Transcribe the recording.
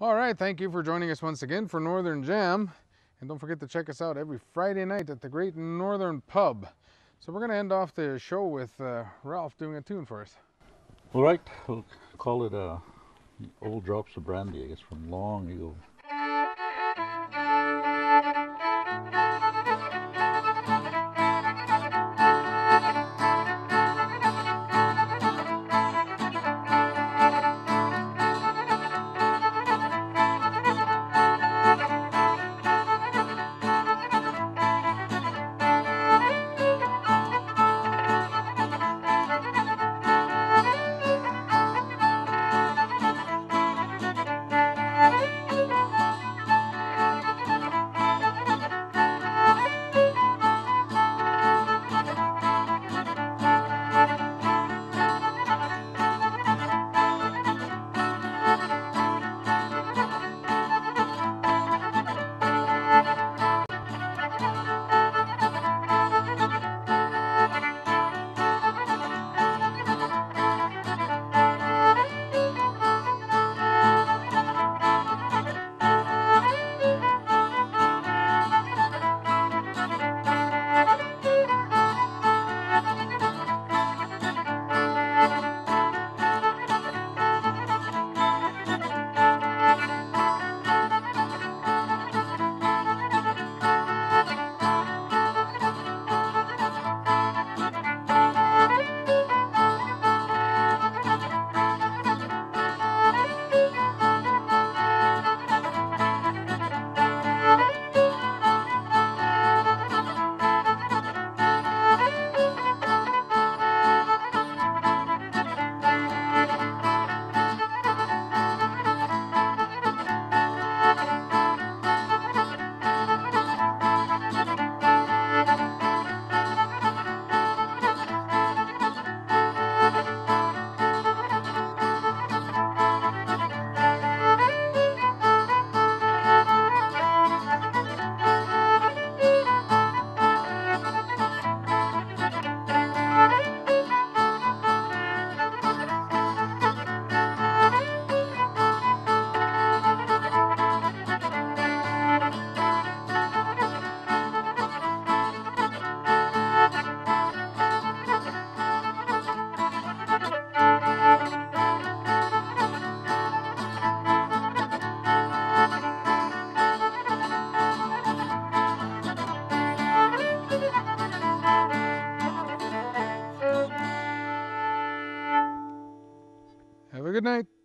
All right, thank you for joining us once again for Northern Jam. And don't forget to check us out every Friday night at the Great Northern Pub. So we're going to end off the show with uh, Ralph doing a tune for us. All right, we'll call it uh, Old Drops of Brandy, I guess, from long ago. Have a good night.